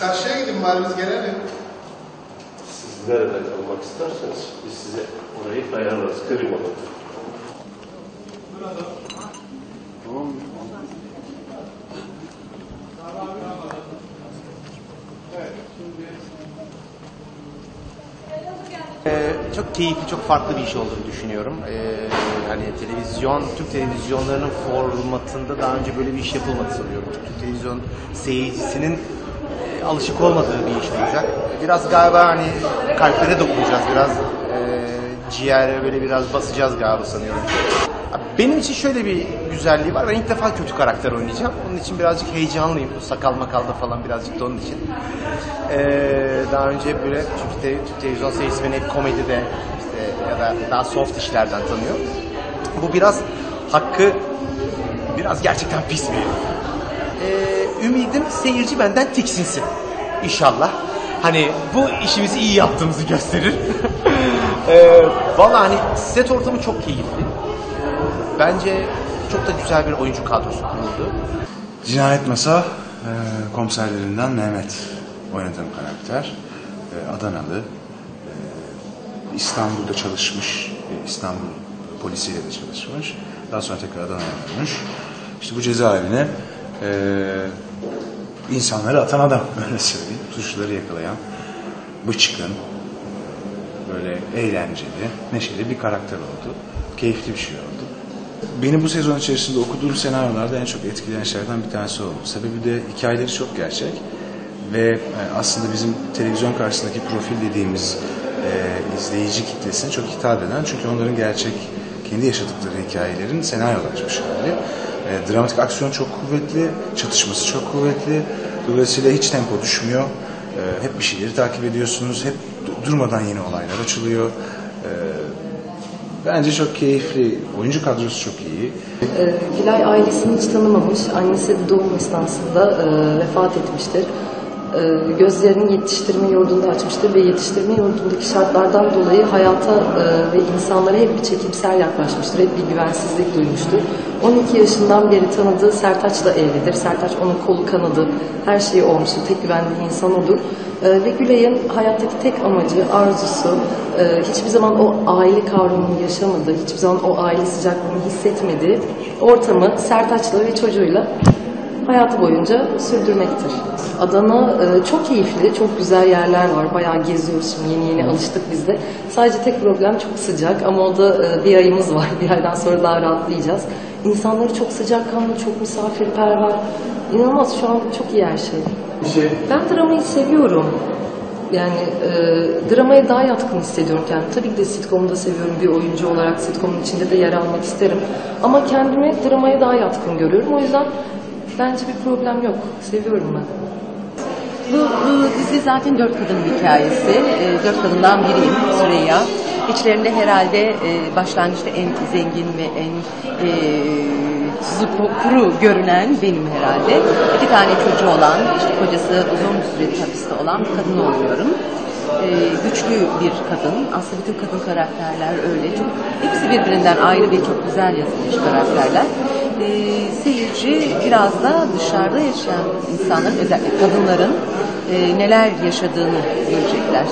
karşıya gidin bari biz gelelim. Siz nerede kalmak isterseniz biz size orayı ayarlarız. Kırmadan. Ee, çok keyifli, çok farklı bir iş olduğunu düşünüyorum. Ee, hani televizyon, Türk televizyonlarının formatında daha önce böyle bir iş yapılmadı sanıyorum. Türk televizyon seyircisinin alışık olmadığı bir iş olacak. Biraz galiba hani kalplere dokunacağız, biraz e, ciğere böyle biraz basacağız galiba sanıyorum. Benim için şöyle bir güzelliği var. Ben ilk defa kötü karakter oynayacağım. Onun için birazcık heyecanlıyım. Bu sakal makalda falan birazcık da onun için. Ee, daha önce böyle çünkü te, televizyon seyircisi beni hep komedide işte, ya da daha soft işlerden tanıyor. Bu biraz hakkı biraz gerçekten pis bir. Ee, ümidim seyirci benden tiksinsin. İnşallah. Hani bu işimizi iyi yaptığımızı gösterir. ee, Valla hani set ortamı çok keyifli. Bence çok da güzel bir oyuncu kadrosu kuruldu. Cinayet Masa e, komiserlerinden Mehmet oynadığım karakter. E, Adanalı. E, İstanbul'da çalışmış. e, İstanbul polisiyle de çalışmış. Daha sonra tekrar Adana'ya dönmüş. İşte bu cezaevine e, insanları atan adam öyle söyleyeyim. Suçluları yakalayan, bıçkın, böyle eğlenceli, neşeli bir karakter oldu. Keyifli bir şey oldu. Beni bu sezon içerisinde okuduğum senaryolarda en çok etkileyen şeylerden bir tanesi oldu. Sebebi de hikayeleri çok gerçek ve e, aslında bizim televizyon karşısındaki profil dediğimiz e, izleyici kitlesine çok hitap eden çünkü onların gerçek kendi yaşadıkları hikayelerin senaryolaşmış hali. E, dramatik aksiyon çok kuvvetli, çatışması çok kuvvetli. Dolayısıyla hiç tempo düşmüyor. E, hep bir şeyleri takip ediyorsunuz. Hep du- durmadan yeni olaylar açılıyor. E, bence çok keyifli. Oyuncu kadrosu çok iyi. Ee, Gülay ailesini hiç tanımamış. Annesi doğum esnasında e, vefat etmiştir. E, gözlerini yetiştirme yurdunda açmıştır ve yetiştirme yurdundaki şartlardan dolayı hayata e, ve insanlara hep bir çekimser yaklaşmıştır. Hep bir güvensizlik duymuştur. 12 yaşından beri tanıdığı Sertaç'la evlidir. Sertaç onun kolu kanadı, her şeyi olmuştur. Tek güvendiği insan odur. E, ve Gülay'ın hayattaki tek amacı, arzusu, hiçbir zaman o aile kavramını yaşamadı, hiçbir zaman o aile sıcaklığını hissetmedi. Ortamı Sertaç'la ve çocuğuyla hayatı boyunca sürdürmektir. Adana e, çok keyifli, çok güzel yerler var. Bayağı geziyoruz şimdi yeni yeni alıştık biz de. Sadece tek problem çok sıcak ama o da e, bir ayımız var. Bir aydan sonra daha rahatlayacağız. İnsanları çok sıcakkanlı, çok misafirperver. İnanılmaz şu an çok iyi her şey. Ben dramayı seviyorum. Yani e, dramaya daha yatkın hissediyorum kendimi. Tabii ki de sitcom'da seviyorum bir oyuncu olarak sitcom'un içinde de yer almak isterim. Ama kendimi dramaya daha yatkın görüyorum. O yüzden bence bir problem yok. Seviyorum ben. Bu, bu dizi zaten dört kadın hikayesi. E, dört kadından biriyim Süreyya. İçlerinde herhalde e, başlangıçta en zengin ve en e, tuzu kuru görünen benim herhalde. İki tane çocuğu olan, işte kocası uzun bir süredir hapiste olan bir kadın oluyorum. E, güçlü bir kadın. Aslında bütün kadın karakterler öyle. Çok, hepsi birbirinden ayrı ve çok güzel yazılmış karakterler. E, seyirci biraz da dışarıda yaşayan insanların, özellikle kadınların e, neler yaşadığını görecekler.